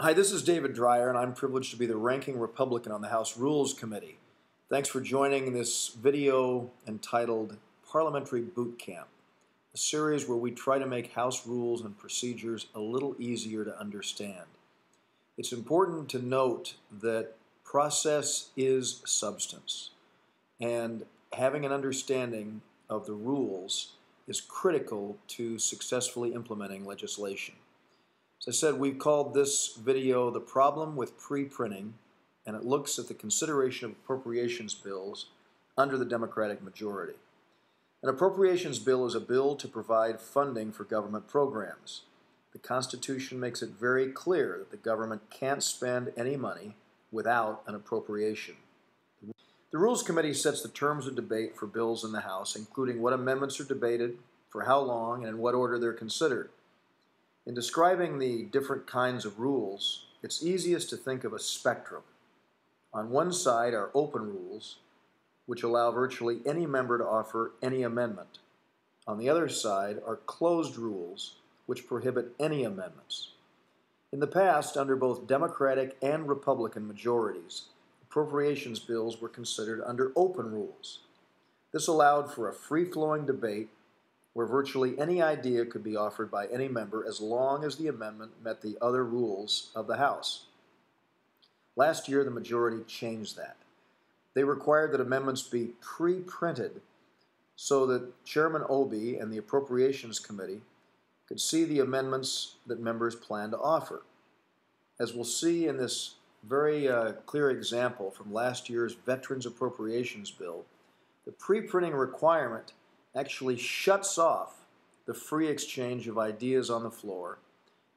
Hi, this is David Dreier, and I'm privileged to be the ranking Republican on the House Rules Committee. Thanks for joining this video entitled Parliamentary Boot Camp, a series where we try to make House rules and procedures a little easier to understand. It's important to note that process is substance, and having an understanding of the rules is critical to successfully implementing legislation. As I said, we've called this video The Problem with Pre-Printing, and it looks at the consideration of appropriations bills under the Democratic majority. An appropriations bill is a bill to provide funding for government programs. The Constitution makes it very clear that the government can't spend any money without an appropriation. The Rules Committee sets the terms of debate for bills in the House, including what amendments are debated, for how long, and in what order they're considered. In describing the different kinds of rules, it's easiest to think of a spectrum. On one side are open rules, which allow virtually any member to offer any amendment. On the other side are closed rules, which prohibit any amendments. In the past, under both Democratic and Republican majorities, appropriations bills were considered under open rules. This allowed for a free-flowing debate where virtually any idea could be offered by any member as long as the amendment met the other rules of the House. Last year, the majority changed that. They required that amendments be pre-printed so that Chairman Obey and the Appropriations Committee could see the amendments that members plan to offer. As we'll see in this very uh, clear example from last year's Veterans Appropriations Bill, the pre-printing requirement actually shuts off the free exchange of ideas on the floor,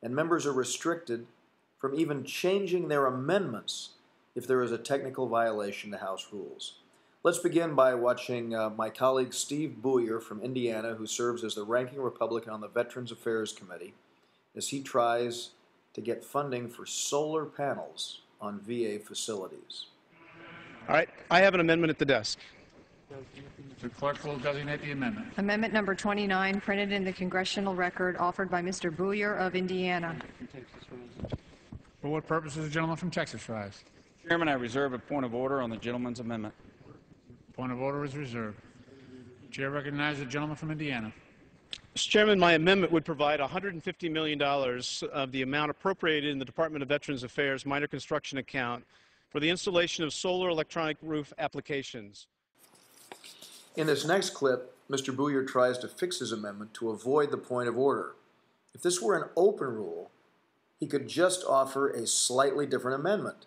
and members are restricted from even changing their amendments if there is a technical violation to House rules. Let's begin by watching uh, my colleague Steve Buyer from Indiana, who serves as the ranking Republican on the Veterans Affairs Committee, as he tries to get funding for solar panels on VA facilities. All right, I have an amendment at the desk. The clerk will designate the amendment. Amendment number 29, printed in the congressional record, offered by Mr. Buyer of Indiana. For what purpose does the gentleman from Texas rise? Chairman, I reserve a point of order on the gentleman's amendment. Point of order is reserved. Chair recognizes the gentleman from Indiana. Mr. Chairman, my amendment would provide $150 million of the amount appropriated in the Department of Veterans Affairs minor construction account for the installation of solar electronic roof applications. In this next clip, Mr. Buyer tries to fix his amendment to avoid the point of order. If this were an open rule, he could just offer a slightly different amendment.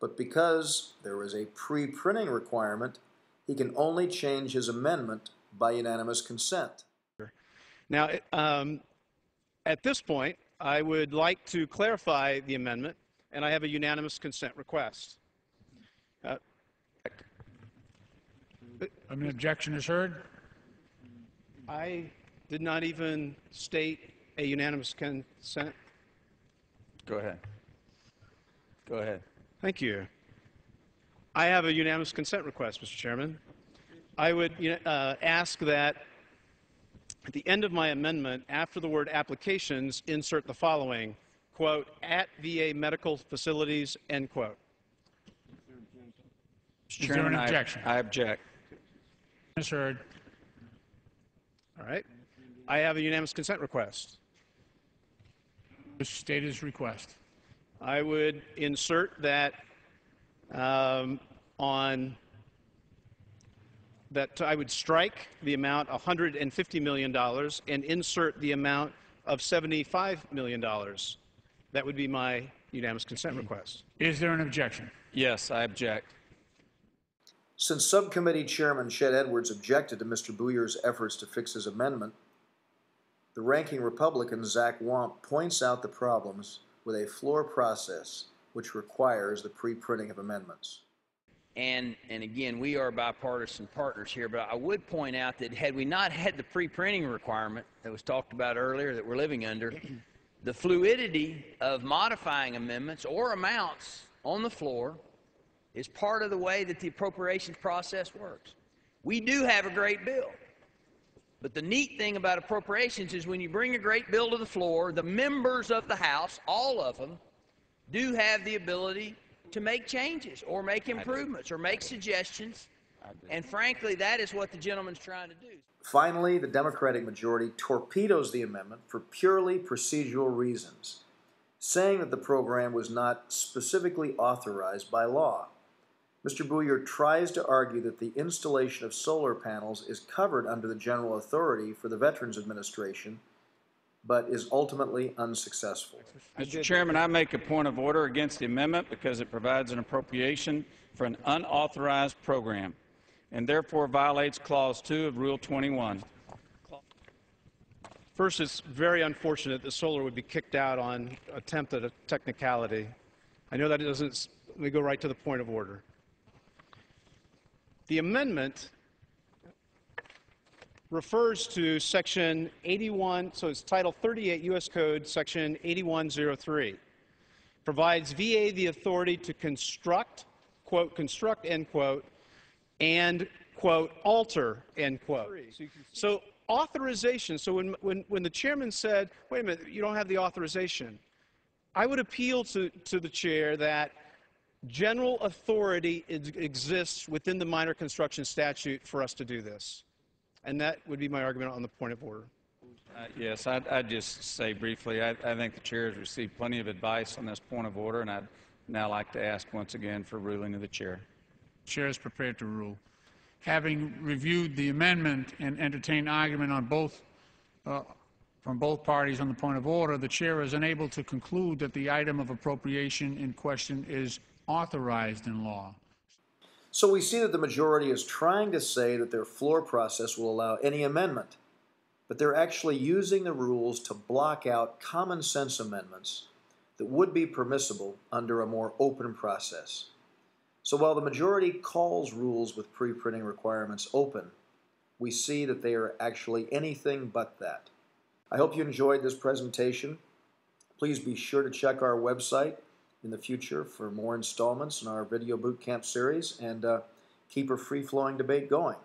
But because there is a pre-printing requirement, he can only change his amendment by unanimous consent. Now, um, at this point, I would like to clarify the amendment, and I have a unanimous consent request. Uh, An objection is heard. I did not even state a unanimous consent. Go ahead. Go ahead. Thank you. I have a unanimous consent request, Mr. Chairman. I would uh, ask that at the end of my amendment, after the word applications, insert the following, quote, at VA medical facilities, end quote. Is there an I- objection? I object. Is heard. All right. I have a unanimous consent request. State his request. I would insert that um, on that I would strike the amount $150 million and insert the amount of $75 million. That would be my unanimous consent request. Is there an objection? Yes, I object. Since Subcommittee Chairman Chet Edwards objected to Mr. Buyer's efforts to fix his amendment, the ranking Republican, Zach Wamp, points out the problems with a floor process which requires the pre-printing of amendments. And, and again, we are bipartisan partners here, but I would point out that had we not had the pre-printing requirement that was talked about earlier that we're living under, the fluidity of modifying amendments or amounts on the floor is part of the way that the appropriations process works. We do have a great bill. But the neat thing about appropriations is when you bring a great bill to the floor, the members of the House, all of them, do have the ability to make changes or make improvements or make suggestions. And frankly, that is what the gentleman's trying to do. Finally, the Democratic majority torpedoes the amendment for purely procedural reasons, saying that the program was not specifically authorized by law. Mr. Buyer tries to argue that the installation of solar panels is covered under the general authority for the Veterans Administration, but is ultimately unsuccessful. Mr. Chairman, I make a point of order against the amendment because it provides an appropriation for an unauthorized program and therefore violates Clause 2 of Rule 21. First, it's very unfortunate that solar would be kicked out on attempt at a technicality. I know that it doesn't, let me go right to the point of order. The amendment refers to section 81, so it's title 38 U.S. Code, section 8103. Provides VA the authority to construct, quote, construct, end quote, and, quote, alter, end quote. So authorization, so when, when, when the chairman said, wait a minute, you don't have the authorization, I would appeal to, to the chair that general authority is, exists within the minor construction statute for us to do this. And that would be my argument on the point of order. Uh, Yes, I'd, I'd just say briefly, I, I think the chair has received plenty of advice on this point of order, and I'd now like to ask once again for ruling of the chair. Chair is prepared to rule. Having reviewed the amendment and entertained argument on both, uh, from both parties on the point of order, the chair is unable to conclude that the item of appropriation in question is authorized in law. So we see that the majority is trying to say that their floor process will allow any amendment, but they're actually using the rules to block out common sense amendments that would be permissible under a more open process. So while the majority calls rules with pre-printing requirements open, we see that they are actually anything but that. I hope you enjoyed this presentation. Please be sure to check our website in the future for more installments in our Video Boot Camp series and uh, keep a free-flowing debate going.